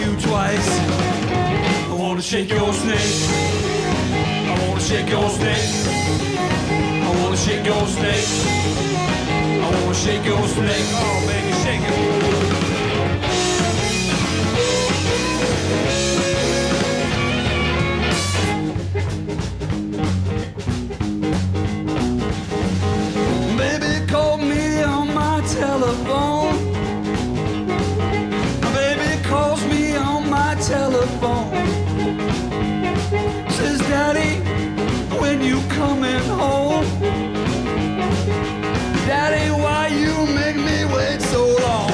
you twice. I wanna shake your snake. I wanna shake your snake. Coming home? Daddy, why you make me wait so long?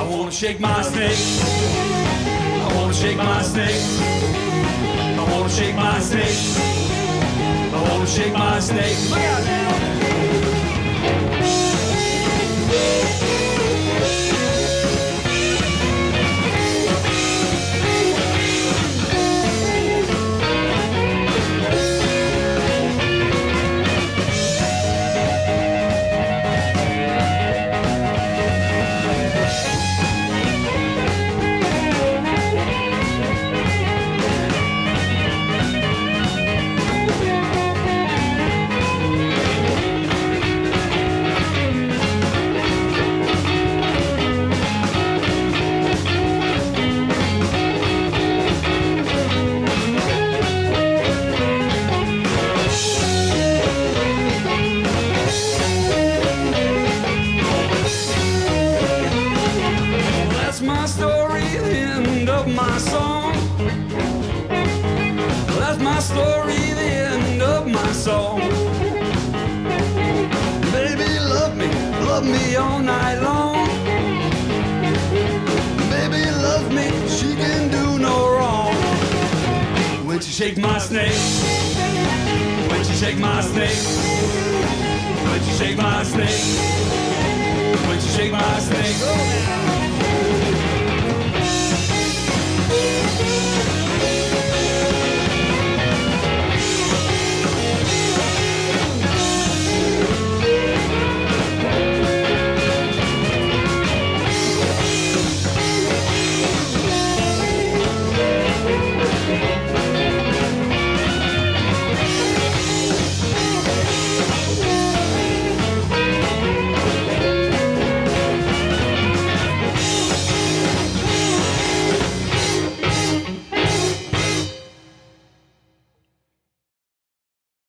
I wanna shake my snake. I wanna shake my snake. I wanna shake my snake. I wanna shake my snake. Look out of my song. That's my story, the end of my song. Baby, love me, love me all night long. Baby, love me, she can do no wrong. When she shake my snake, when she shake my snake, when she shake my snake, when she shake my snake.